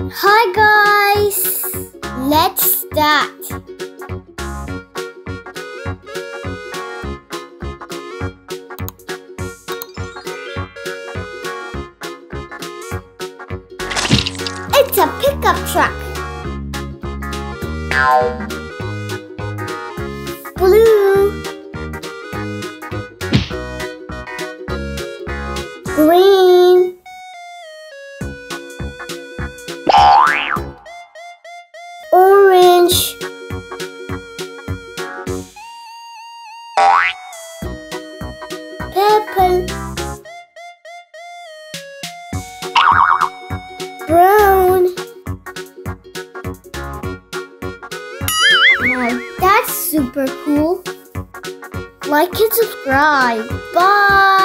Hi guys! Let's start. It's a pickup truck. Blue. Green. Purple. Brown. That's super cool. Like and subscribe. Bye.